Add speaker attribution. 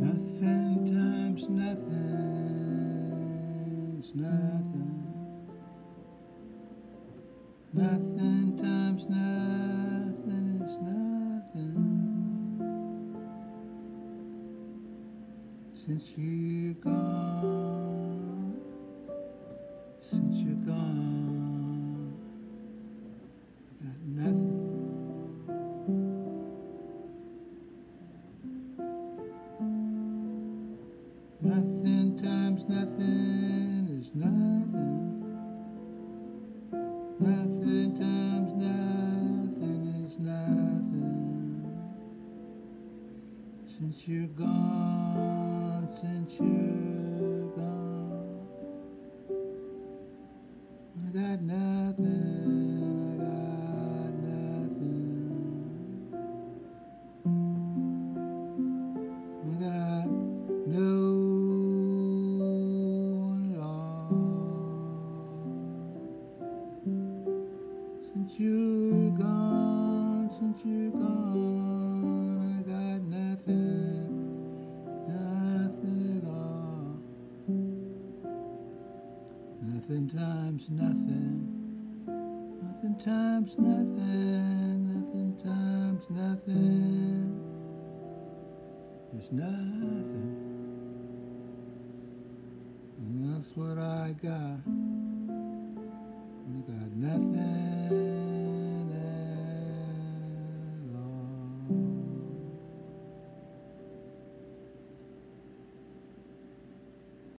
Speaker 1: Nothing times nothing's nothing. Nothing times nothing is nothing. Since you're gone, Nothing times nothing is nothing. Nothing times nothing is nothing. Since you're gone, since you're gone, I got nothing, Since you're gone, since you're gone, I got nothing, nothing at all. Nothing times nothing, nothing times nothing, nothing times nothing is nothing. And that's what I got. I got nothing.